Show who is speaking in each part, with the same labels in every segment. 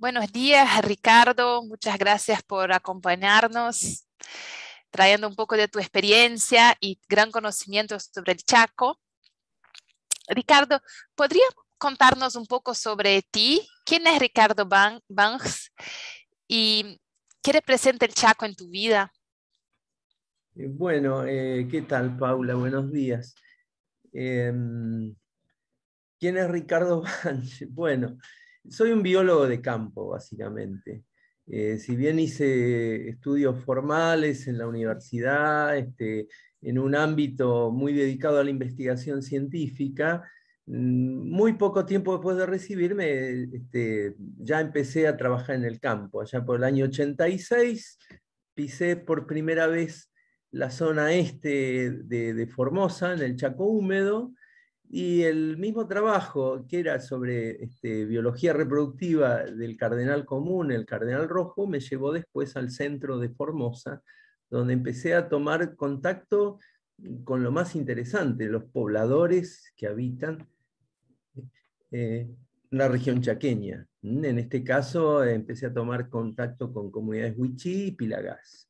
Speaker 1: Buenos días, Ricardo. Muchas gracias por acompañarnos, trayendo un poco de tu experiencia y gran conocimiento sobre el Chaco. Ricardo, ¿podría contarnos un poco sobre ti? ¿Quién es Ricardo Banks y qué representa el Chaco en tu vida?
Speaker 2: Eh, bueno, eh, ¿qué tal, Paula? Buenos días. Em, ¿Quién es Ricardo Banks? Bueno, soy un biólogo de campo, básicamente. Eh, si bien hice estudios formales en la universidad, este, en un ámbito muy dedicado a la investigación científica, mm, muy poco tiempo después de recibirme, este, ya empecé a trabajar en el campo. Allá por el año 86 pisé por primera vez la zona este de, de Formosa, en el Chaco húmedo, y el mismo trabajo, que era sobre este, biología reproductiva del cardenal común, el cardenal rojo, me llevó después al centro de Formosa, donde empecé a tomar contacto con lo más interesante, los pobladores que habitan eh, la región chaqueña. En este caso empecé a tomar contacto con comunidades huichí y pilagás.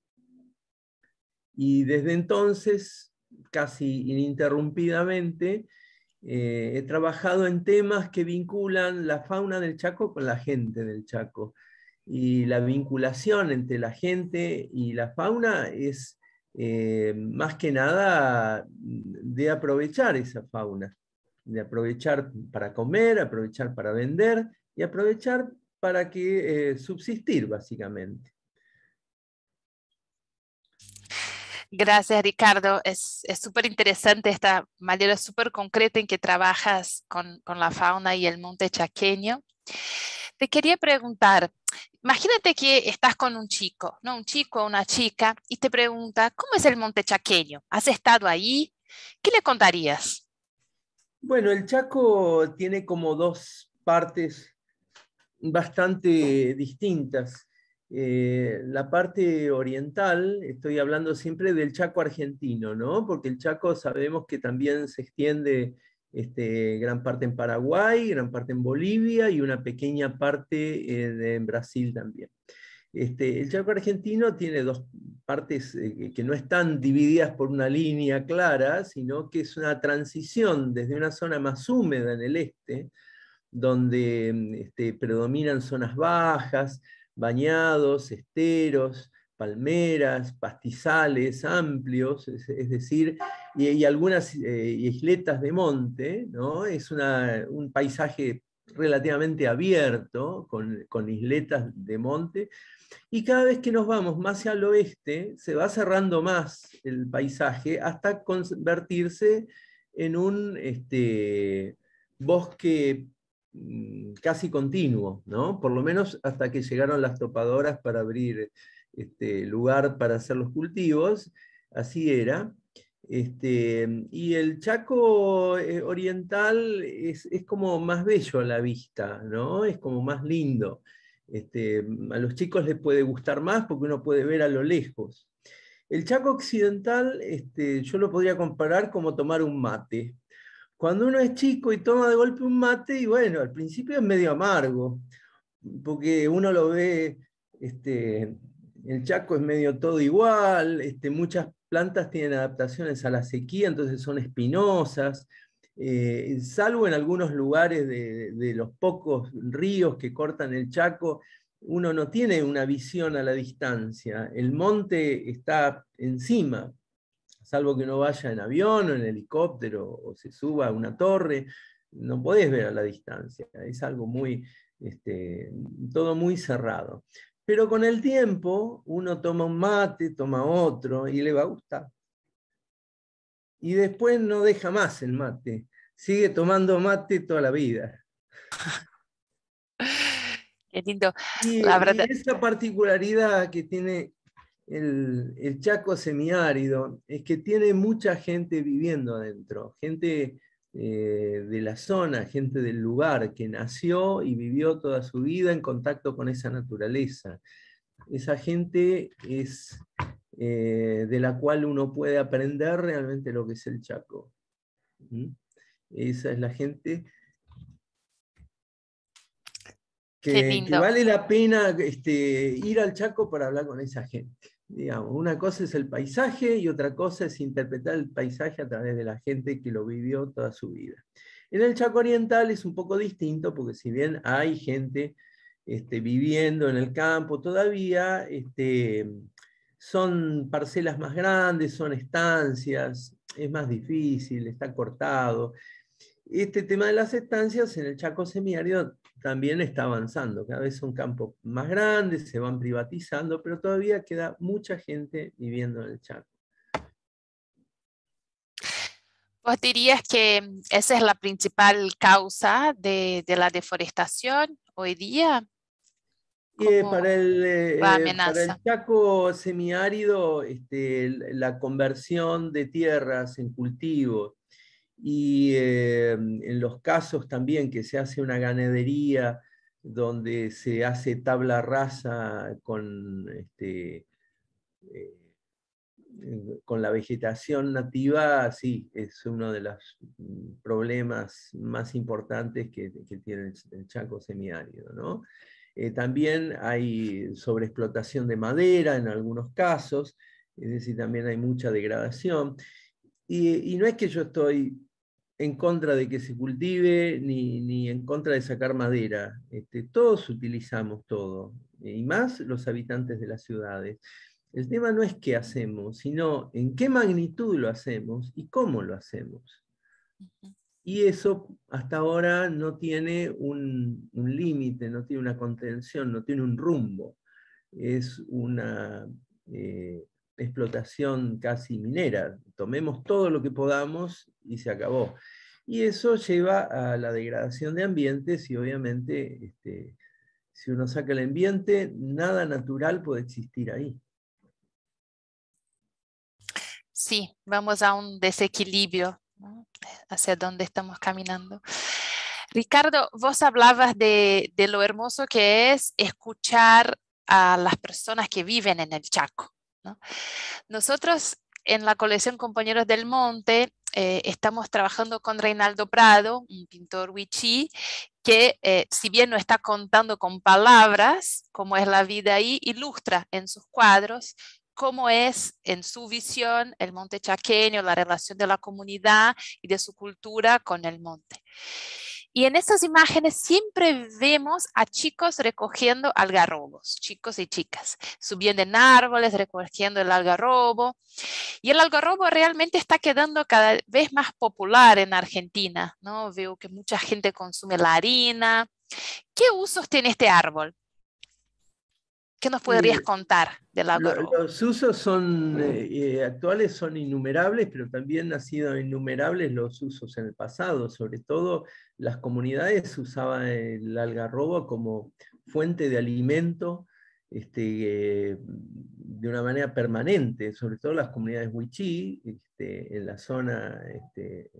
Speaker 2: Y desde entonces, casi ininterrumpidamente, eh, he trabajado en temas que vinculan la fauna del Chaco con la gente del Chaco. Y la vinculación entre la gente y la fauna es eh, más que nada de aprovechar esa fauna, de aprovechar para comer, aprovechar para vender y aprovechar para que eh, subsistir básicamente.
Speaker 1: Gracias, Ricardo. Es súper interesante esta manera súper concreta en que trabajas con, la fauna y el monte chaqueño. Te quería preguntar, imagínate que estás con un chico, ¿no? Un chico o una chica, y te pregunta, ¿cómo es el monte chaqueño? ¿Has estado ahí? ¿Qué le contarías?
Speaker 2: Bueno, el Chaco tiene como dos partes bastante distintas. Eh, la parte oriental, estoy hablando siempre del Chaco argentino, ¿no? Porque el Chaco sabemos que también se extiende este, gran parte en Paraguay, gran parte en Bolivia y una pequeña parte en Brasil también. Este, el Chaco argentino tiene dos partes eh, que no están divididas por una línea clara, sino que es una transición desde una zona más húmeda en el este, donde este, predominan zonas bajas, bañados, esteros, palmeras, pastizales amplios, es, decir, y, algunas eh, isletas de monte, ¿no? Es un paisaje relativamente abierto, con, isletas de monte, y cada vez que nos vamos más hacia el oeste, se va cerrando más el paisaje hasta convertirse en un este, bosque casi continuo, ¿no? Por lo menos hasta que llegaron las topadoras para abrir este lugar para hacer los cultivos, así era. Este, y el Chaco eh, oriental es, como más bello a la vista, ¿no? Es como más lindo. Este, a los chicos les puede gustar más porque uno puede ver a lo lejos. El Chaco occidental, este, yo lo podría comparar como tomar un mate cuando uno es chico y toma de golpe un mate, y bueno, al principio es medio amargo, porque uno lo ve, este, el chaco es medio todo igual, este, muchas plantas tienen adaptaciones a la sequía, entonces son espinosas, eh, salvo en algunos lugares de, de, los pocos ríos que cortan el chaco, uno no tiene una visión a la distancia, el monte está encima, salvo que uno vaya en avión o en helicóptero o se suba a una torre, no podés ver a la distancia, es algo muy, este, todo muy cerrado. Pero con el tiempo uno toma un mate, toma otro y le va a gustar. Y después no deja más el mate, sigue tomando mate toda la vida.
Speaker 1: Qué lindo.
Speaker 2: Y, y esa particularidad que tiene el, Chaco semiárido es que tiene mucha gente viviendo adentro, gente eh, de la zona, gente del lugar que nació y vivió toda su vida en contacto con esa naturaleza. Esa gente es eh, de la cual uno puede aprender realmente lo que es el Chaco. ¿Mm? Esa es la gente que, vale la pena este, ir al Chaco para hablar con esa gente. Digamos, una cosa es el paisaje y otra cosa es interpretar el paisaje a través de la gente que lo vivió toda su vida. En el Chaco Oriental es un poco distinto porque si bien hay gente este, viviendo en el campo todavía, este, son parcelas más grandes, son estancias, es más difícil, está cortado. Este tema de las estancias en el Chaco semiárido también está avanzando. Cada vez son campos más grandes, se van privatizando, pero todavía queda mucha gente viviendo en el Chaco.
Speaker 1: ¿Vos dirías que esa es la principal causa de, la deforestación hoy día?
Speaker 2: Eh, para, el, eh, para, el, Chaco semiárido, este, la conversión de tierras en cultivos y eh, en los casos también que se hace una ganadería donde se hace tabla rasa con, este, eh, con la vegetación nativa, sí, es uno de los problemas más importantes que, tiene el Chaco semiárido. ¿no? Eh, también hay sobreexplotación de madera en algunos casos, es decir, también hay mucha degradación. Y, y no es que yo estoy en contra de que se cultive ni, en contra de sacar madera. Este, todos utilizamos todo, y más los habitantes de las ciudades. El tema no es qué hacemos, sino en qué magnitud lo hacemos y cómo lo hacemos. Y eso hasta ahora no tiene un, límite, no tiene una contención, no tiene un rumbo. Es una eh, explotación casi minera. Tomemos todo lo que podamos y se acabó. Y eso lleva a la degradación de ambientes y obviamente este, si uno saca el ambiente, nada natural puede existir ahí.
Speaker 1: Sí, vamos a un desequilibrio hacia donde estamos caminando. Ricardo, vos hablabas de, de, lo hermoso que es escuchar a las personas que viven en el Chaco. Nosotros en la colección Compañeros del Monte eh, estamos trabajando con Reinaldo Prado, un pintor wichí, que eh, si bien no está contando con palabras cómo es la vida ahí, ilustra en sus cuadros cómo es en su visión el monte chaqueño, la relación de la comunidad y de su cultura con el monte. Y en estas imágenes siempre vemos a chicos recogiendo algarrobos, chicos y chicas, subiendo en árboles, recogiendo el algarrobo. Y el algarrobo realmente está quedando cada vez más popular en Argentina, ¿no? Veo que mucha gente consume la harina. ¿Qué usos tiene este árbol? ¿Qué nos podrías contar del algarrobo?
Speaker 2: Los usos son, eh, eh, actuales son innumerables, pero también han sido innumerables los usos en el pasado. Sobre todo las comunidades usaban el algarrobo como fuente de alimento este, de una manera permanente, sobre todo las comunidades huichí, este, en la zona este,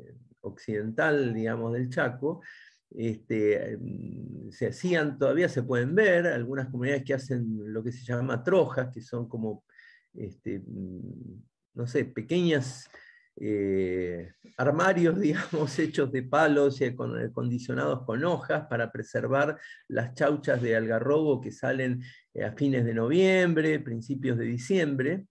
Speaker 2: occidental, digamos, del Chaco, mm, se hacían, todavía se pueden ver, algunas comunidades que hacen lo que se llama trojas, que son como, mm, no sé, pequeñas eh, armarios, digamos, hechos de palos y acondicionados con hojas para preservar las chauchas de algarrobo que salen eh, a fines de noviembre, principios de diciembre.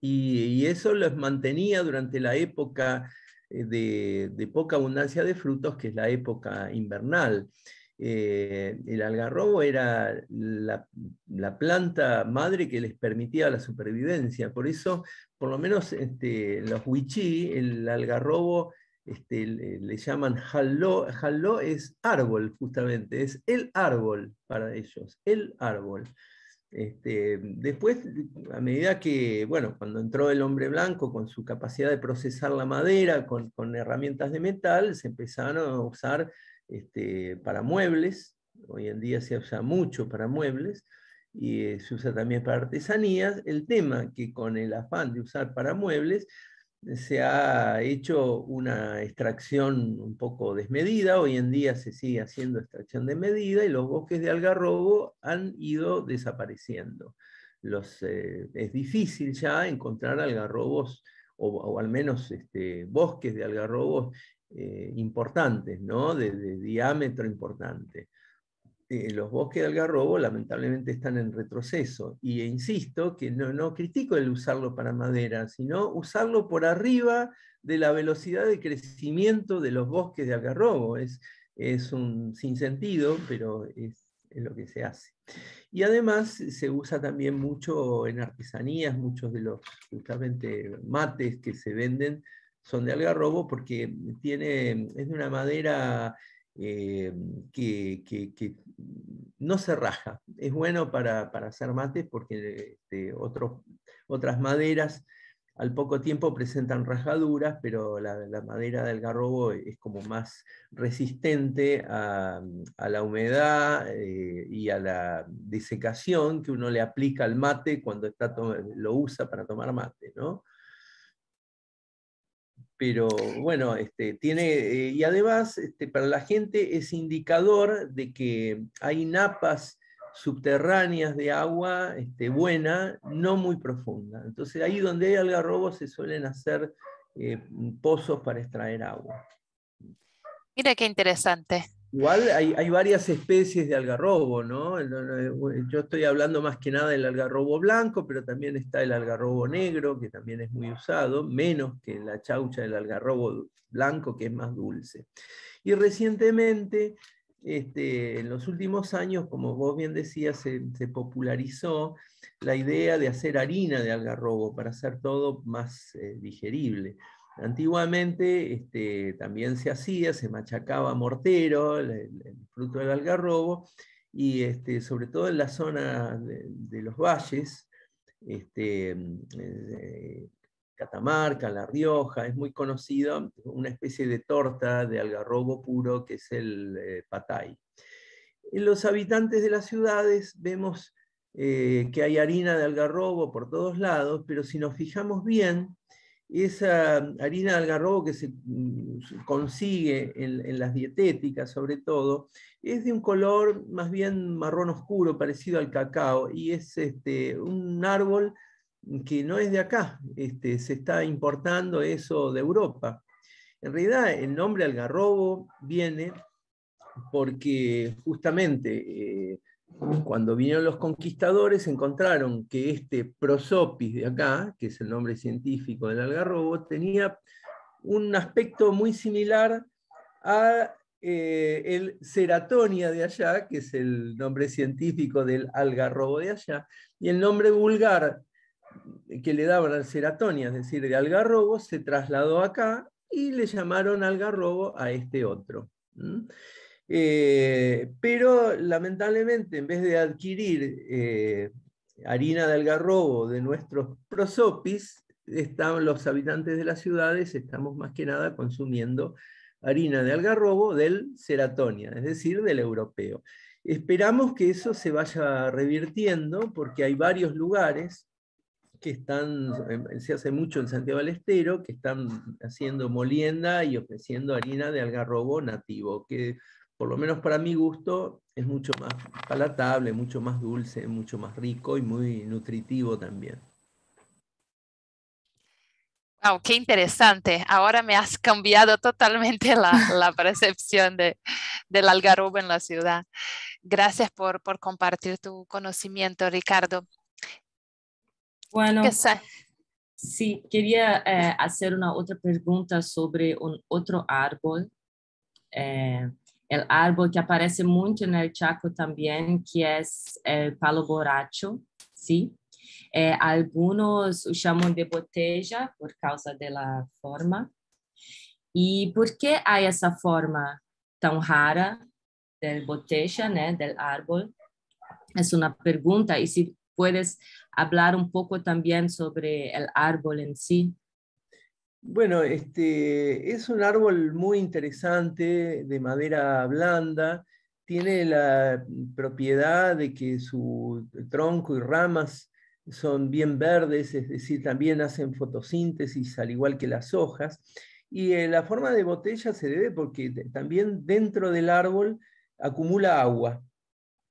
Speaker 2: Y, eso los mantenía durante la época eh, de, poca abundancia de frutos, que es la época invernal. Eh, el algarrobo era la, planta madre que les permitía la supervivencia. Por eso, por lo menos este, los huichí, el algarrobo este, le, llaman jaló. Jaló es árbol, justamente, es el árbol para ellos, el árbol. Este, después, a medida que, bueno, cuando entró el hombre blanco con su capacidad de procesar la madera con, herramientas de metal, se empezaron a usar este, para muebles, hoy en día se usa mucho para muebles, y eh, se usa también para artesanías. El tema que con el afán de usar para muebles, se ha hecho una extracción un poco desmedida, hoy en día se sigue haciendo extracción de medida y los bosques de algarrobo han ido desapareciendo. Los, eh, es difícil ya encontrar algarrobos o, al menos este, bosques de algarrobos eh, importantes, ¿no? de, diámetro importante. eh, los bosques de algarrobo lamentablemente están en retroceso. Y insisto que no, no critico el usarlo para madera, sino usarlo por arriba de la velocidad de crecimiento de los bosques de algarrobo. Es, es un sinsentido, pero es, es lo que se hace. Y además se usa también mucho en artesanías, muchos de los justamente mates que se venden son de algarrobo porque tiene, es de una madera eh, que, no se raja. Es bueno para, hacer mates porque este, otras maderas al poco tiempo presentan rajaduras, pero la, madera del garrobo es como más resistente a, la humedad eh, y a la disecación que uno le aplica al mate cuando está lo usa para tomar mate. ¿no? Pero bueno, este, tiene, eh, y además este, para la gente es indicador de que hay napas subterráneas de agua este, buena, no muy profunda. Entonces ahí donde hay algarrobo se suelen hacer eh, pozos para extraer agua.
Speaker 1: Mira qué interesante.
Speaker 2: Igual hay, varias especies de algarrobo, ¿no? Yo estoy hablando más que nada del algarrobo blanco, pero también está el algarrobo negro, que también es muy usado, menos que la chaucha del algarrobo blanco, que es más dulce. Y recientemente este, en los últimos años, como vos bien decías, se, popularizó la idea de hacer harina de algarrobo para hacer todo más eh, digerible. Antiguamente este, también se hacía, se machacaba mortero, el, fruto del algarrobo, y este, sobre todo en la zona de, los valles, este, eh, Catamarca, La Rioja, es muy conocida una especie de torta de algarrobo puro que es el eh, patay. En los habitantes de las ciudades vemos eh, que hay harina de algarrobo por todos lados, pero si nos fijamos bien, esa harina de algarrobo que se mm, consigue en, las dietéticas sobre todo, es de un color más bien marrón oscuro, parecido al cacao, y es este, un árbol que no es de acá, este, se está importando eso de Europa. En realidad el nombre algarrobo viene porque justamente eh, cuando vinieron los conquistadores encontraron que este prosopis de acá, que es el nombre científico del algarrobo, tenía un aspecto muy similar a eh, el ceratonia de allá, que es el nombre científico del algarrobo de allá, y el nombre vulgar que le daban al ceratonia, es decir, de algarrobo, se trasladó acá y le llamaron algarrobo a este otro. Eh, pero lamentablemente, en vez de adquirir eh, harina de algarrobo de nuestros prosopis, están, los habitantes de las ciudades estamos más que nada consumiendo harina de algarrobo del ceratonia, es decir, del europeo. Esperamos que eso se vaya revirtiendo porque hay varios lugares que están, em, se hace mucho en Santiago del Estero, que están haciendo molienda y ofreciendo harina de algarrobo nativo, que por lo menos para mi gusto es mucho más palatable, mucho más dulce, mucho más rico y muy nutritivo también.
Speaker 1: Wow, qué interesante. Ahora me has cambiado totalmente la, la percepción de, del algarrobo en la ciudad. Gracias por, por compartir tu conocimiento, Ricardo.
Speaker 3: Bueno, sí, quería eh, hacer una otra pregunta sobre un otro árbol. Eh, el árbol que aparece mucho en el Chaco también, que es el palo borracho, ¿sí? Eh, algunos llaman de botella por causa de la forma. ¿Y por qué hay esa forma tan rara del botella, ¿no? del árbol? Es una pregunta. Y si puedes hablar un poco también sobre el árbol en sí.
Speaker 2: Bueno, este, es un árbol muy interesante, de madera blanda, tiene la propiedad de que su tronco y ramas son bien verdes, es decir, también hacen fotosíntesis al igual que las hojas. Y eh, la forma de botella se debe porque también dentro del árbol acumula agua.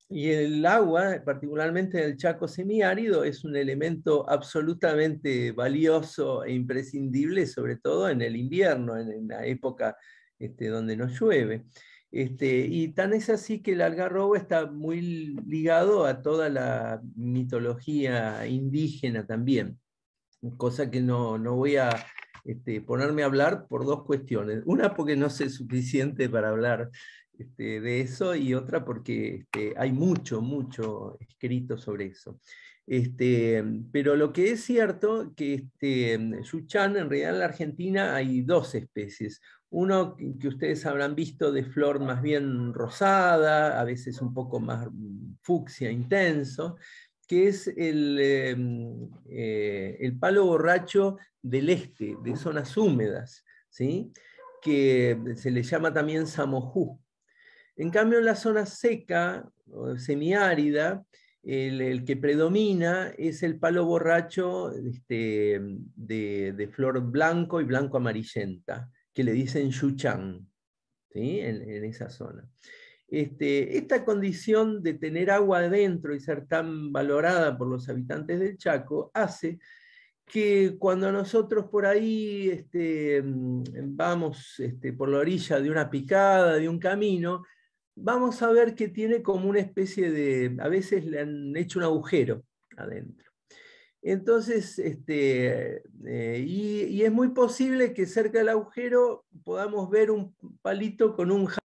Speaker 2: Y el agua, particularmente en el Chaco semiárido, es un elemento absolutamente valioso e imprescindible, sobre todo en el invierno, en, la época este, donde no llueve. Este, y tan es así que el algarrobo está muy ligado a toda la mitología indígena también, cosa que no, voy a este, ponerme a hablar por dos cuestiones. Una porque no sé suficiente para hablar este, de eso y otra porque este, hay mucho, mucho escrito sobre eso. Este, pero lo que es cierto que este, en realidad en la Argentina hay dos especies. Uno que ustedes habrán visto de flor más bien rosada, a veces un poco más fucsia, intenso, que es el, em, eh, el palo borracho del este, de zonas húmedas, ¿sí? que se le llama también samojú. En cambio, en la zona seca, semiárida, el, que predomina es el palo borracho este, de, flor blanco y blanco amarillenta, que le dicen yuchang, ¿sí? en, esa zona. Este, esta condición de tener agua adentro y ser tan valorada por los habitantes del Chaco hace que cuando nosotros por ahí este, vamos este, por la orilla de una picada, de un camino, vamos a ver que tiene como una especie de, a veces le han hecho un agujero adentro. Entonces, este, eh, y, es muy posible que cerca del agujero podamos ver un palito con un jarrito.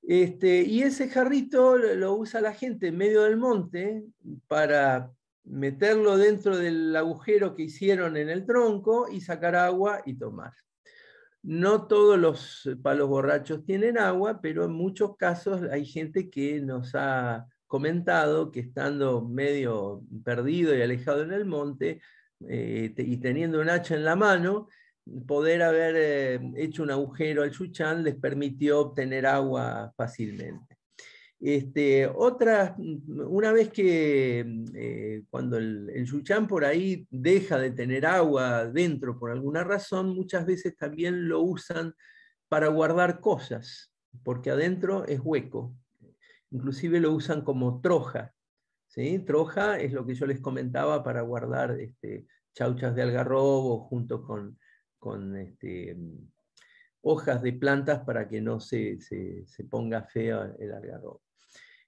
Speaker 2: Este, y ese jarrito lo usa la gente en medio del monte para meterlo dentro del agujero que hicieron en el tronco y sacar agua y tomar. No todos los palos borrachos tienen agua, pero en muchos casos hay gente que nos ha comentado que estando medio perdido y alejado en el monte eh, y teniendo un hacha en la mano, poder haber eh, hecho un agujero al chuchán les permitió obtener agua fácilmente. Este, otra, una vez que eh, cuando el, el por ahí deja de tener agua dentro por alguna razón, muchas veces también lo usan para guardar cosas, porque adentro es hueco. Inclusive lo usan como troja. ¿sí? Troja es lo que yo les comentaba para guardar este, chauchas de algarrobo junto con, este, hojas de plantas para que no se, se, se ponga feo el algarrobo.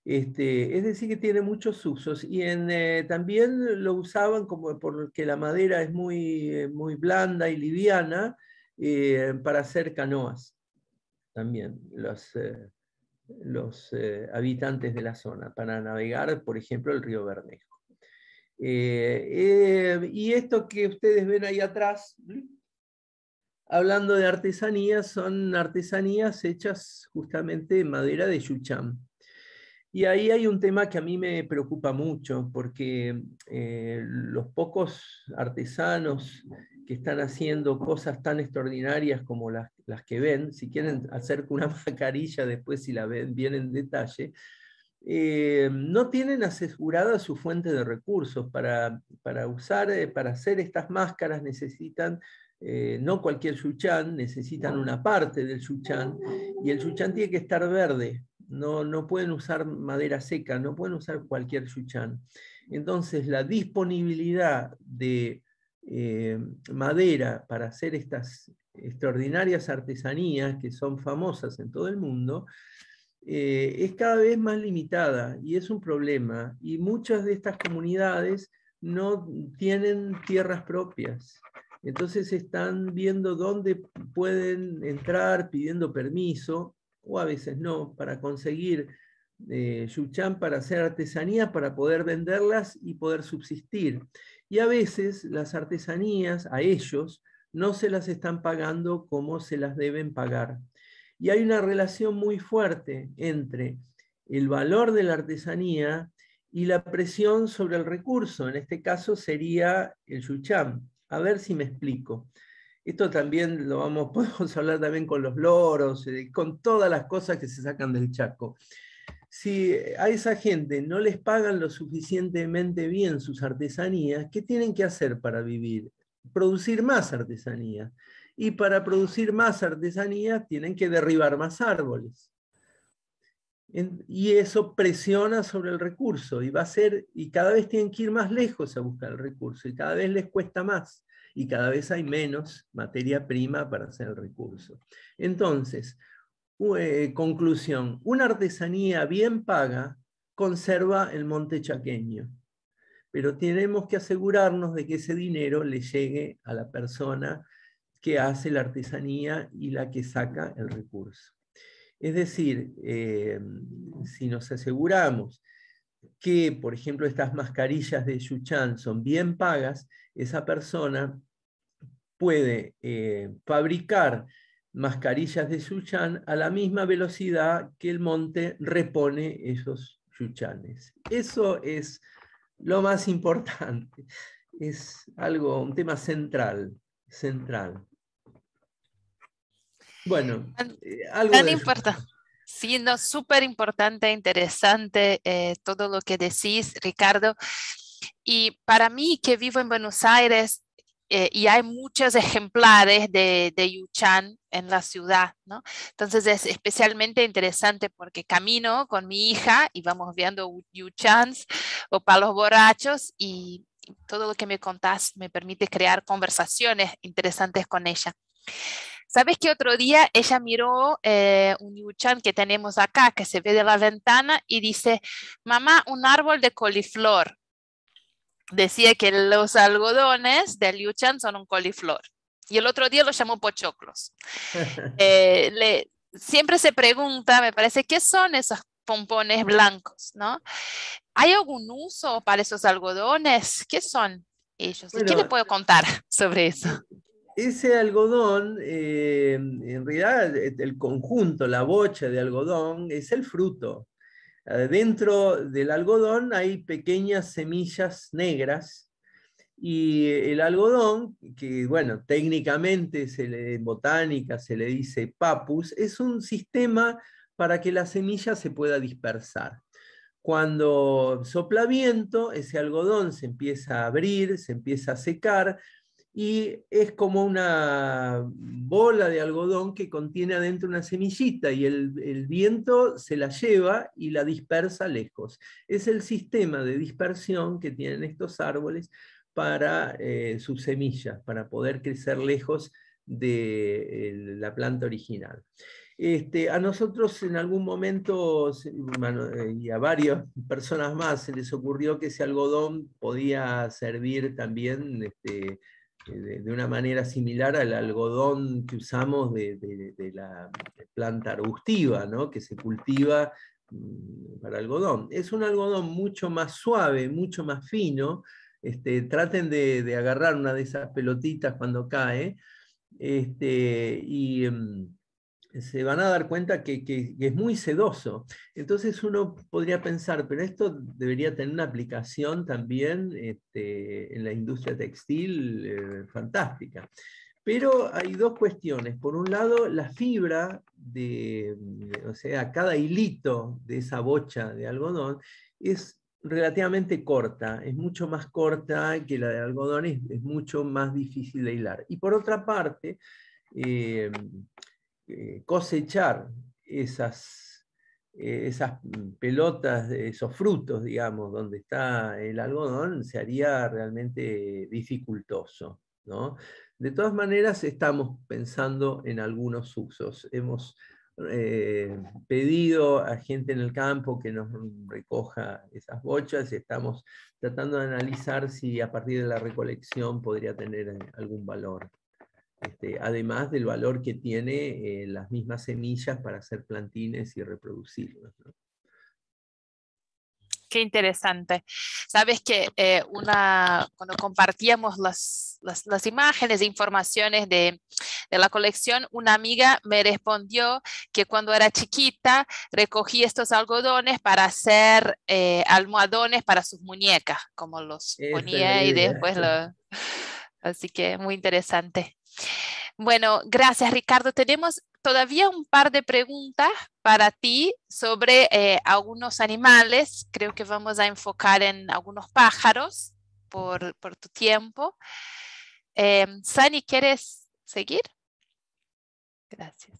Speaker 2: Este, es decir, que tiene muchos usos y eh, también lo usaban como porque la madera es muy, eh, muy blanda y liviana eh, para hacer canoas también los, los habitantes de la zona, para navegar, por ejemplo, el río Bermejo. y esto que ustedes ven ahí atrás, hablando de artesanías, son artesanías hechas justamente de madera de yucham. Y ahí hay un tema que a mí me preocupa mucho, porque eh, los pocos artesanos que están haciendo cosas tan extraordinarias como las, que ven, si quieren hacer una mascarilla después si la ven bien en detalle, eh, no tienen asegurada su fuente de recursos. Para, para usar, eh, para hacer estas máscaras necesitan no cualquier yuchán, necesitan una parte del yuchán, y el yuchán tiene que estar verde, no, pueden usar madera seca, no pueden usar cualquier yuchán. Entonces, la disponibilidad de eh, madera para hacer estas extraordinarias artesanías que son famosas en todo el mundo, eh, es cada vez más limitada y es un problema. Y muchas de estas comunidades no tienen tierras propias. Entonces están viendo dónde pueden entrar pidiendo permiso o a veces no, para conseguir eh, yuchán para hacer artesanía, para poder venderlas y poder subsistir. Y a veces las artesanías a ellos no se las están pagando como se las deben pagar. Y hay una relación muy fuerte entre el valor de la artesanía y la presión sobre el recurso. En este caso sería el yuchán. A ver si me explico. Esto también lo vamos, podemos hablar también con los loros, eh, con todas las cosas que se sacan del Chaco. Si a esa gente no les pagan lo suficientemente bien sus artesanías, ¿qué tienen que hacer para vivir? Producir más artesanía. Y para producir más artesanía tienen que derribar más árboles. Y eso presiona sobre el recurso y va a ser, y cada vez tienen que ir más lejos a buscar el recurso y cada vez les cuesta más y cada vez hay menos materia prima para hacer el recurso. Entonces, eh, conclusión, una artesanía bien paga conserva el monte chaqueño, pero tenemos que asegurarnos de que ese dinero le llegue a la persona que hace la artesanía y la que saca el recurso. Es decir, eh, si nos aseguramos que, por ejemplo, estas mascarillas de Yuchan son bien pagas, esa persona puede eh, fabricar mascarillas de Yuchan a la misma velocidad que el monte repone esos Yuchanes. Eso es lo más importante. Es algo, un tema central, central.
Speaker 1: Bueno, eh, algo tan importante. Sí, no, súper importante, interesante eh, todo lo que decís, Ricardo. Y para mí, que vivo en Buenos Aires, eh, y hay muchos ejemplares de, de Yuchan en la ciudad, ¿no? Entonces es especialmente interesante porque camino con mi hija y vamos viendo Yuchans o palos borrachos y todo lo que me contás me permite crear conversaciones interesantes con ella. ¿Sabes qué otro día ella miró eh, un yuchan que tenemos acá, que se ve de la ventana, y dice, mamá, un árbol de coliflor? Decía que los algodones del yuchan son un coliflor. Y el otro día lo llamó pochoclos. Eh, le, siempre se pregunta, me parece, ¿qué son esos pompones blancos? ¿no? ¿Hay algún uso para esos algodones? ¿Qué son ellos? ¿Qué le puedo contar sobre eso?
Speaker 2: ese algodón, eh, en realidad el conjunto, la bocha de algodón, es el fruto. Dentro del algodón hay pequeñas semillas negras y el algodón, que bueno, técnicamente se le, en botánica se le dice papus, es un sistema para que la semilla se pueda dispersar. Cuando sopla viento, ese algodón se empieza a abrir, se empieza a secar, y es como una bola de algodón que contiene adentro una semillita y el, viento se la lleva y la dispersa lejos. Es el sistema de dispersión que tienen estos árboles para eh, sus semillas, para poder crecer lejos de la planta original. Este, a nosotros en algún momento, eh, y a varias personas más, se les ocurrió que ese algodón podía servir también este, de, una manera similar al algodón que usamos de, la planta arbustiva, ¿no? que se cultiva mm, para algodón. Es un algodón mucho más suave, mucho más fino. Este, traten de, agarrar una de esas pelotitas cuando cae. Este, y, mm, se van a dar cuenta que, es muy sedoso. Entonces uno podría pensar, pero esto debería tener una aplicación también este, en la industria textil eh, fantástica. Pero hay dos cuestiones. Por un lado, la fibra de, o sea, cada hilito de esa bocha de algodón es relativamente corta, es mucho más corta que la de algodón, es, mucho más difícil de hilar. Y por otra parte, eh, cosechar esas, eh, esas pelotas, esos frutos, digamos, donde está el algodón, se haría realmente dificultoso. De todas maneras, estamos pensando en algunos usos. Hemos eh, pedido a gente en el campo que nos recoja esas bochas y estamos tratando de analizar si a partir de la recolección podría tener algún valor. Este, además del valor que tiene eh, las mismas semillas para hacer plantines y reproducirlos.
Speaker 1: Qué interesante. Sabes que eh, una, cuando compartíamos las, las, imágenes e informaciones de, de, la colección, una amiga me respondió que cuando era chiquita recogía estos algodones para hacer eh, almohadones para sus muñecas, como los ponía y después lo... Así que muy interesante. Bueno, gracias Ricardo. Tenemos todavía un par de preguntas para ti sobre eh, algunos animales. Creo que vamos a enfocar en algunos pájaros por, tu tiempo. Eh, Sani, ¿quieres seguir? Gracias.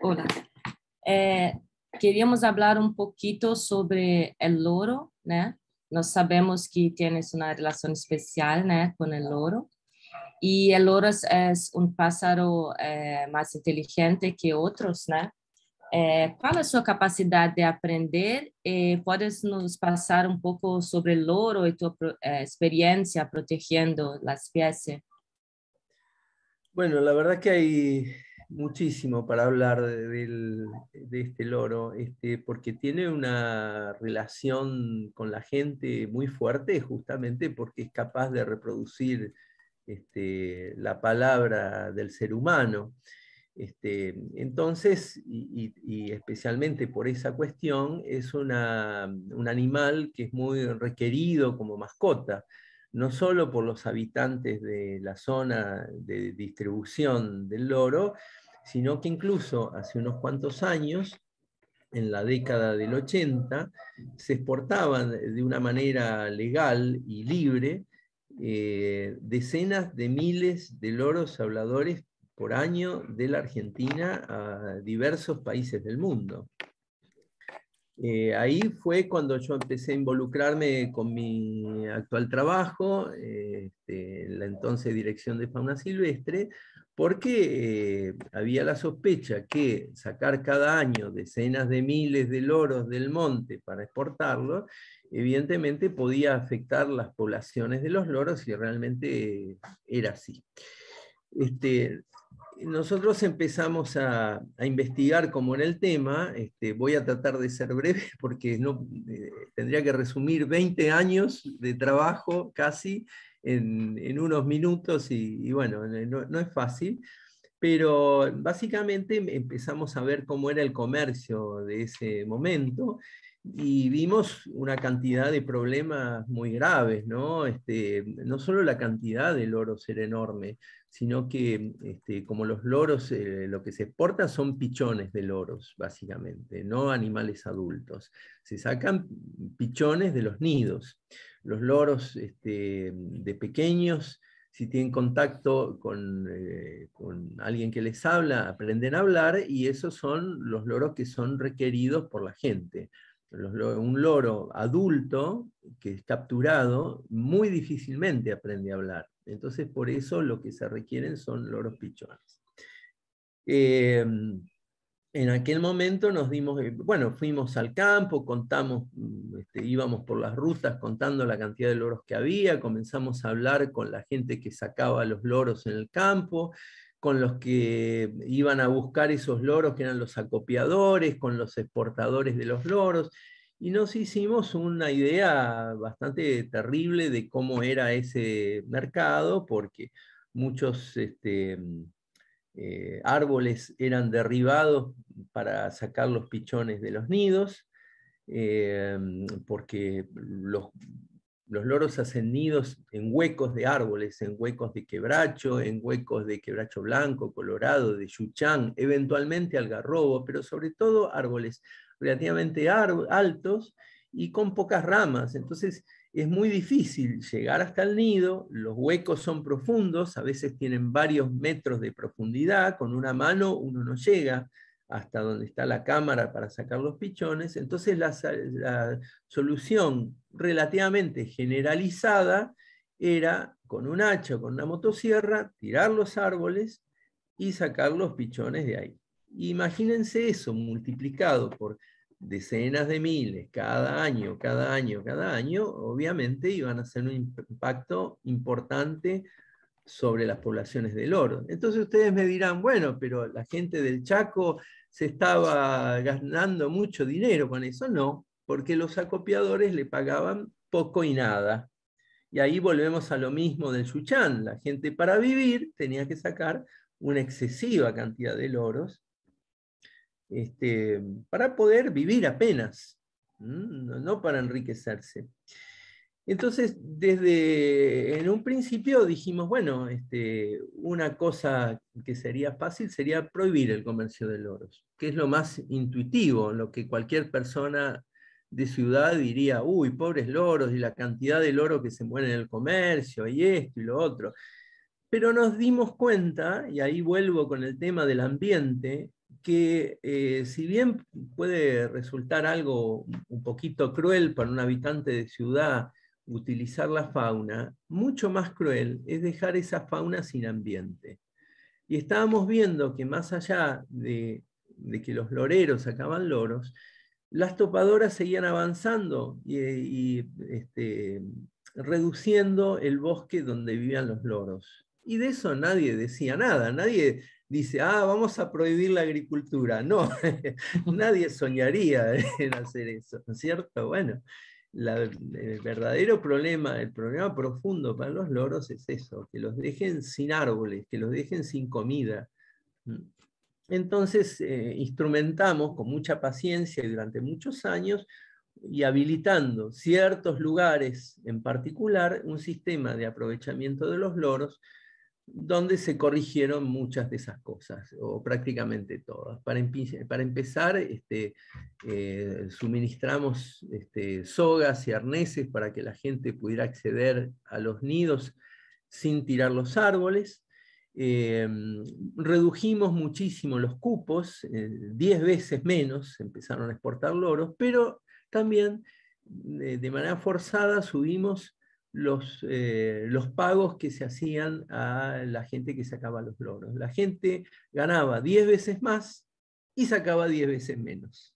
Speaker 3: Hola. Eh, queríamos hablar un poquito sobre el loro, ¿no? nós sabemos que tienes uma relação especial né, com o loro. E o loro é um pássaro é, mais inteligente que outros, né? É, qual é a sua capacidade de aprender? E podes nos passar um pouco sobre o loro e tua é, experiência protegendo as especies?
Speaker 2: Bueno, la verdad que hay muchísimo para hablar de, este loro, este, porque tiene una relación con la gente muy fuerte, justamente porque es capaz de reproducir este, la palabra del ser humano. Este, entonces, y, especialmente por esa cuestión, es un animal que es muy requerido como mascota no solo por los habitantes de la zona de distribución del loro, sino que incluso hace unos cuantos años, en la década del 80, se exportaban de una manera legal y libre eh, decenas de miles de loros habladores por año de la Argentina a diversos países del mundo. Eh, ahí fue cuando yo empecé a involucrarme con mi actual trabajo, eh, este, la entonces Dirección de Fauna Silvestre, porque había la sospecha que sacar cada año decenas de miles de loros del monte para exportarlos, evidentemente podía afectar las poblaciones de los loros y realmente era así. Este, nosotros empezamos a, investigar como en el tema, este, voy a tratar de ser breve porque no, eh, tendría que resumir 20 años de trabajo casi en, unos minutos y, bueno, no, no, es fácil, pero básicamente empezamos a ver cómo era el comercio de ese momento y vimos una cantidad de problemas muy graves, ¿no? Este, no solo la cantidad de loros era enorme, sino que este, como los loros, eh, lo que se exporta son pichones de loros, básicamente, no animales adultos. Se sacan pichones de los nidos. Los loros este, de pequeños, si tienen contacto con, eh, con alguien que les habla, aprenden a hablar y esos son los loros que son requeridos por la gente un loro adulto que es capturado muy difícilmente aprende a hablar. Entonces, por eso lo que se requieren son loros pichones. Em, en aquel momento nos dimos, eh, bueno, fuimos al campo, contamos, mm, este, íbamos por las rutas contando la cantidad de loros que había, comenzamos a hablar con la gente que sacaba los loros en el campo, con los que iban a buscar esos loros que eran los acopiadores, con los exportadores de los loros, y nos hicimos una idea bastante terrible de cómo era ese mercado, porque muchos este, eh, árboles eran derribados para sacar los pichones de los nidos, eh, porque los los loros hacen nidos en huecos de árboles, en huecos de quebracho, en huecos de quebracho blanco, colorado, de yuchán, eventualmente algarrobo, pero sobre todo árboles relativamente altos y con pocas ramas. Entonces es muy difícil llegar hasta el nido, los huecos son profundos, a veces tienen varios metros de profundidad, con una mano uno no llega hasta donde está la cámara para sacar los pichones, entonces la, solución relativamente generalizada era con un hacha o con una motosierra tirar los árboles y sacar los pichones de ahí. Imagínense eso multiplicado por decenas de miles cada año, cada año, cada año, obviamente iban a ser un impacto importante sobre las poblaciones del oro. Entonces ustedes me dirán, bueno, pero la gente del Chaco se estaba ganando mucho dinero con eso. No, porque los acopiadores le pagaban poco y nada. Y ahí volvemos a lo mismo del Yuchán. La gente para vivir tenía que sacar una excesiva cantidad de loros este, para poder vivir apenas, no para enriquecerse. Entonces, desde en un principio dijimos, bueno, este, una cosa que sería fácil sería prohibir el comercio de loros, que es lo más intuitivo, lo que cualquier persona de ciudad diría, uy, pobres loros y la cantidad de loros que se mueren en el comercio y esto y lo otro. Pero nos dimos cuenta, y ahí vuelvo con el tema del ambiente, que eh, si bien puede resultar algo un poquito cruel para un habitante de ciudad utilizar la fauna, mucho más cruel es dejar esa fauna sin ambiente. Y estábamos viendo que más allá de, que los loreros sacaban loros, las topadoras seguían avanzando y, este, reduciendo el bosque donde vivían los loros. Y de eso nadie decía nada, nadie dice, ah, vamos a prohibir la agricultura. No, nadie soñaría en hacer eso, ¿no es cierto? Bueno, el verdadero problema, el problema profundo para los loros es eso, que los dejen sin árboles, que los dejen sin comida. Entonces, eh, instrumentamos con mucha paciencia y durante muchos años y habilitando ciertos lugares en particular un sistema de aprovechamiento de los loros donde se corrigieron muchas de esas cosas, o prácticamente todas. Para, para empezar, este, eh, suministramos este, sogas y arneses para que la gente pudiera acceder a los nidos sin tirar los árboles. Em, redujimos muchísimo los cupos, 10 eh, veces menos empezaron a exportar loros, pero también de manera forzada subimos los, eh, los pagos que se hacían a la gente que sacaba los loros. La gente ganaba 10 veces más y sacaba 10 veces menos.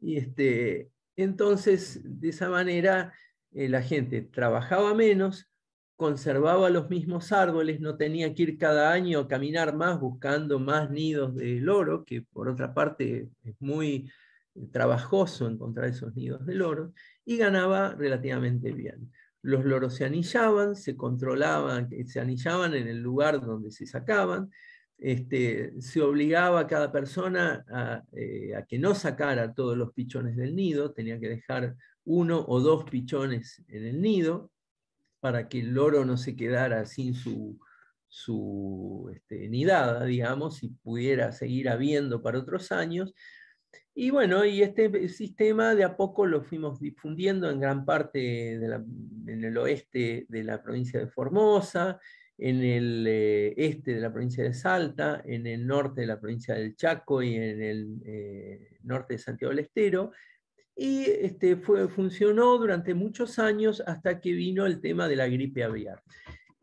Speaker 2: Y este, entonces, de esa manera, eh, la gente trabajaba menos, conservaba los mismos árboles, no tenía que ir cada año a caminar más buscando más nidos de loro, que por otra parte es muy trabajoso encontrar esos nidos de loro, y ganaba relativamente bien los loros se anillaban, se controlaban, se anillaban en el lugar donde se sacaban, este, se obligaba a cada persona eh, a, que no sacara todos los pichones del nido, tenía que dejar uno o dos pichones en el nido para que el loro no se quedara sin su, su este, nidada, digamos, y pudiera seguir habiendo para otros años. Y bueno, y este sistema de a poco lo fuimos difundiendo en gran parte en el oeste de la provincia de Formosa, en el eh, este de la provincia de Salta, en el norte de la provincia del Chaco y en el eh, norte de Santiago del Estero. Y este, funcionó durante muchos años hasta que vino el tema de la gripe aviar.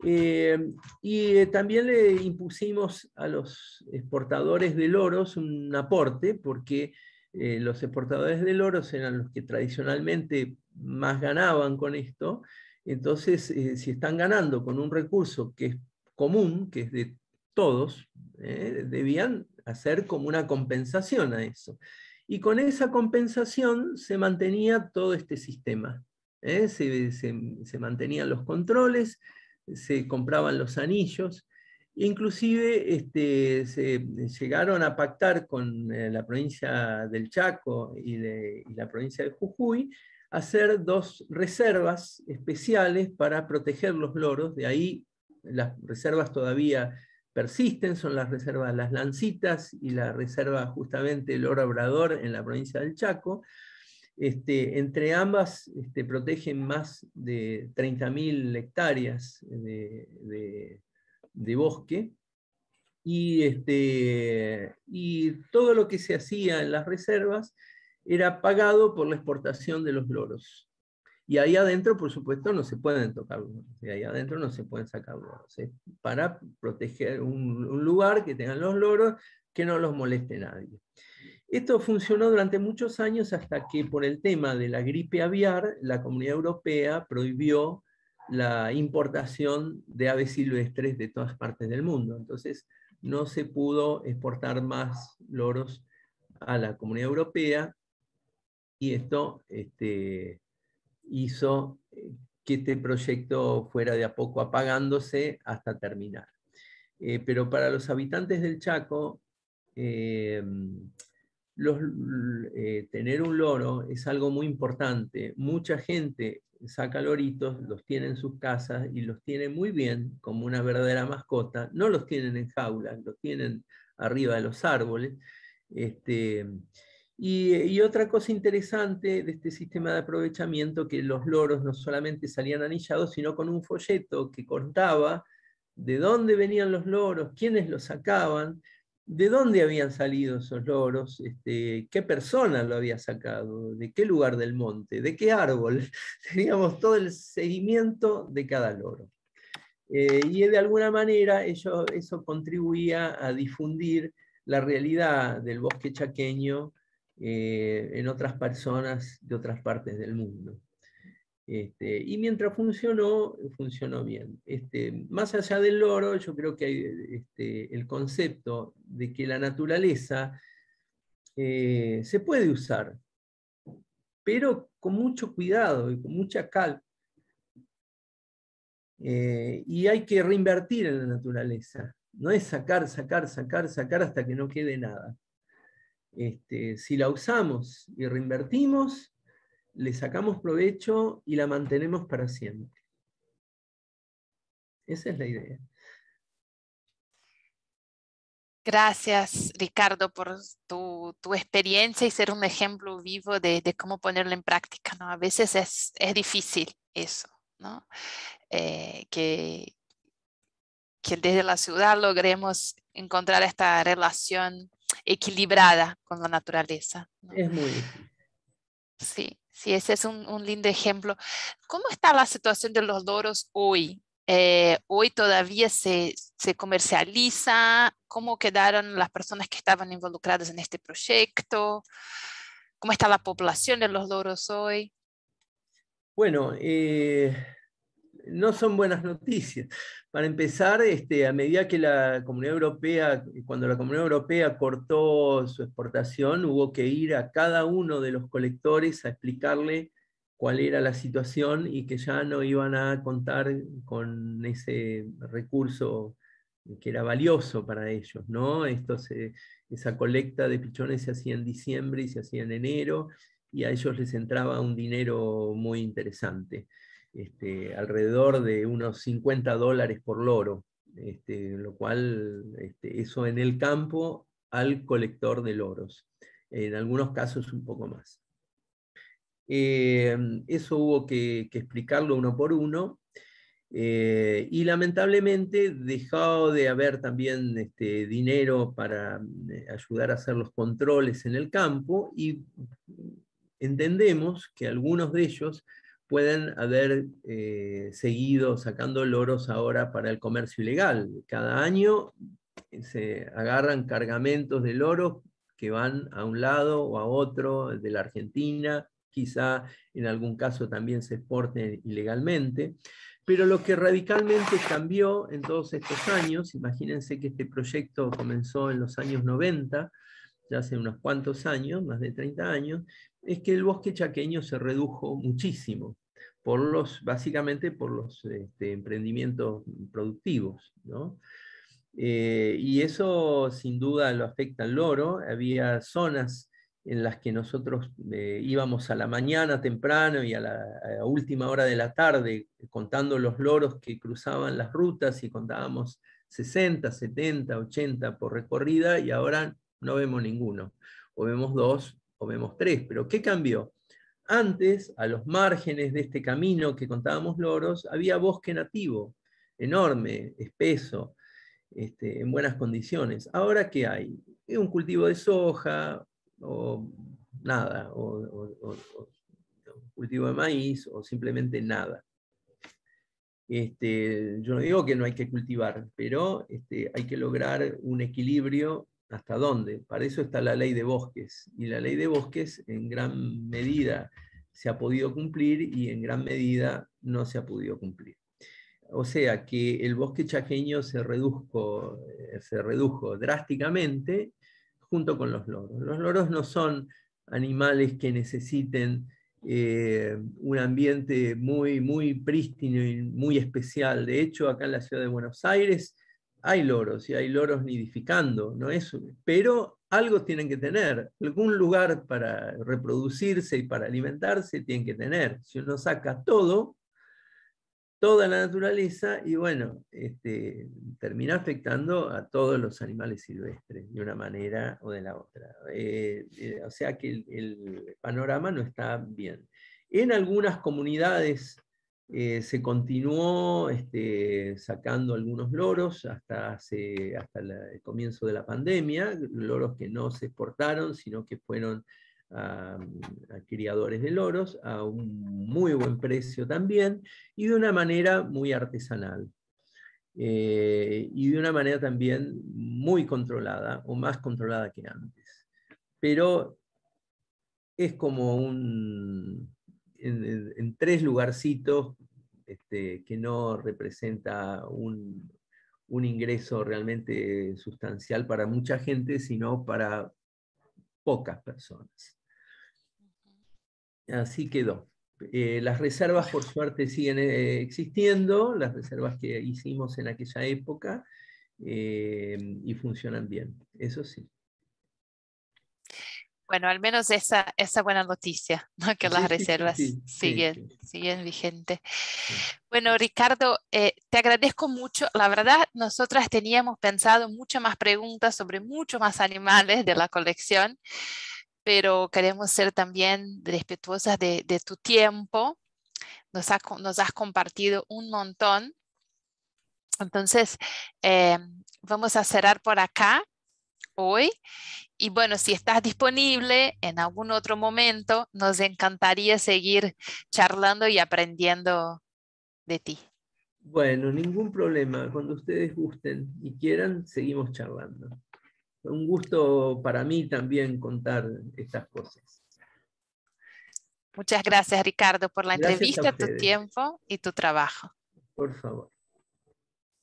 Speaker 2: Eh, y también le impusimos a los exportadores de loros un aporte, porque eh, los exportadores de loros eran los que tradicionalmente más ganaban con esto, entonces eh, si están ganando con un recurso que es común, que es de todos, debían hacer como una compensación a eso. Y con esa compensación se mantenía todo este sistema. Se mantenían los controles, se compraban los anillos, Inclusive este, se llegaron a pactar con eh, la provincia del Chaco y, la provincia de Jujuy hacer dos reservas especiales para proteger los loros. De ahí las reservas todavía persisten, son las reservas Las Lancitas y la reserva justamente El Oro Obrador en la provincia del Chaco. Este, entre ambas este, protegen más de 30.000 hectáreas de bosque, y, este, y todo lo que se hacía en las reservas era pagado por la exportación de los loros. Y ahí adentro, por supuesto, no se pueden tocar loros, ahí adentro no se pueden sacar loros, para proteger un, un lugar que tengan los loros, que no los moleste nadie. Esto funcionó durante muchos años hasta que por el tema de la gripe aviar, la Comunidad Europea prohibió la importación de aves silvestres de todas partes del mundo. Entonces, no se pudo exportar más loros a la Comunidad Europea y esto este, hizo eh, que este proyecto fuera de a poco apagándose hasta terminar. Eh, pero para los habitantes del Chaco, eh, tener un loro es algo muy importante. Mucha gente saca loritos, los tiene en sus casas y los tiene muy bien como una verdadera mascota. No los tienen en jaulas, los tienen arriba de los árboles. Este, y, otra cosa interesante de este sistema de aprovechamiento, que los loros no solamente salían anillados, sino con un folleto que contaba de dónde venían los loros, quiénes los sacaban, de dónde habían salido esos loros, este, qué persona lo había sacado, de qué lugar del monte, de qué árbol. Teníamos todo el seguimiento de cada loro. Eh, y de alguna manera eso contribuía a difundir la realidad del bosque chaqueño eh, en otras personas de otras partes del mundo. Este, y mientras funcionó, funcionó bien. Este, más allá del loro, yo creo que hay este, el concepto de que la naturaleza eh, se puede usar, pero con mucho cuidado y con mucha calma. Eh, y hay que reinvertir en la naturaleza. No es sacar, sacar, sacar, sacar hasta que no quede nada. si la usamos y reinvertimos, le sacamos provecho y la mantenemos para siempre. Esa es la idea.
Speaker 1: Gracias, Ricardo, por tu, experiencia y ser un ejemplo vivo de, cómo ponerlo en práctica. ¿no? A veces es, difícil eso, ¿no? Eh, que, que desde la ciudad logremos encontrar esta relación equilibrada con la naturaleza.
Speaker 2: Es muy difícil.
Speaker 1: Sí. Sí, ese es un, lindo ejemplo. ¿Cómo está la situación de los loros hoy? Eh, hoy todavía se, comercializa. ¿Cómo quedaron las personas que estaban involucradas en este proyecto? ¿Cómo está la población de los loros hoy?
Speaker 2: Bueno, eh, no son buenas noticias. Para empezar, este, a medida que la Comunidad Europea, cuando la Comunidad Europea cortó su exportación, hubo que ir a cada uno de los colectores a explicarle cuál era la situación y que ya no iban a contar con ese recurso que era valioso para ellos. ¿no? Esto esa colecta de pichones se hacía en diciembre y se hacía en enero, y a ellos les entraba un dinero muy interesante. Este, alrededor de unos 50 dólares por loro, este, lo cual este, eso en el campo al colector de loros, en algunos casos un poco más. Eh, eso hubo que, explicarlo uno por uno, eh, y lamentablemente dejó de haber también este, dinero para eh, ayudar a hacer los controles en el campo y entendemos que algunos de ellos pueden haber eh, seguido sacando loros ahora para el comercio ilegal. Cada año eh, se agarran cargamentos de loros que van a un lado o a otro de la Argentina, quizá en algún caso también se exporten ilegalmente. Pero lo que radicalmente cambió en todos estos años, imagínense que este proyecto comenzó en los años 90, ya hace unos cuantos años, más de 30 años, es que el bosque chaqueño se redujo muchísimo por los, básicamente por los este, emprendimientos productivos. Eh, y eso sin duda lo afecta al loro. Había zonas en las que nosotros eh, íbamos a la mañana temprano y a la última hora de la tarde contando los loros que cruzaban las rutas y contábamos 60, 70, 80 por recorrida y ahora no vemos ninguno. O vemos dos o vemos tres. Pero ¿qué cambió? Antes, a los márgenes de este camino que contábamos loros, había bosque nativo, enorme, espeso, este, en buenas condiciones. Ahora, ¿qué hay? Un cultivo de soja, o nada, o, un cultivo de maíz, o simplemente nada. Este, yo no digo que no hay que cultivar, pero este, hay que lograr un equilibrio ¿Hasta dónde? Para eso está la ley de bosques. Y la ley de bosques en gran medida se ha podido cumplir y en gran medida no se ha podido cumplir. O sea que el bosque chaqueño se redujo, eh, se redujo drásticamente junto con los loros. Los loros no son animales que necesiten eh, un ambiente muy, muy prístino y muy especial. De hecho, acá en la ciudad de Buenos Aires hay loros y hay loros nidificando, ¿no? es, pero algo tienen que tener, algún lugar para reproducirse y para alimentarse tienen que tener. Si uno saca todo, toda la naturaleza, y bueno, este, termina afectando a todos los animales silvestres de una manera o de la otra. Eh, eh, o sea que el, el panorama no está bien. En algunas comunidades Eh, se continuó este, sacando algunos loros hasta, hasta el comienzo de la pandemia, loros que no se exportaron, sino que fueron a, criadores de loros a un muy buen precio también y de una manera muy artesanal. Eh, y de una manera también muy controlada o más controlada que antes. Pero es como un, en, tres lugarcitos este, que no representa un, ingreso realmente sustancial para mucha gente, sino para pocas personas. Así quedó. Eh, las reservas, por suerte, siguen eh, existiendo, las reservas que hicimos en aquella época, eh, y funcionan bien, eso sí.
Speaker 1: Bueno, al menos esa, esa buena noticia, que las reservas siguen, siguen vigentes. Bueno, Ricardo, eh, te agradezco mucho. La verdad, nosotras teníamos pensado muchas más preguntas sobre muchos más animales de la colección, pero queremos ser también respetuosas de, tu tiempo. Nos, nos, has compartido un montón. Entonces, eh, vamos a cerrar por acá hoy. Y bueno, si estás disponible en algún otro momento, nos encantaría seguir charlando y aprendiendo de ti.
Speaker 2: Bueno, ningún problema. Cuando ustedes gusten y quieran, seguimos charlando. Fue un gusto para mí también contar estas cosas.
Speaker 1: Muchas gracias, Ricardo, por la entrevista, tu tiempo y tu trabajo.
Speaker 2: Por favor.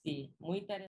Speaker 3: Sí, muy interesante.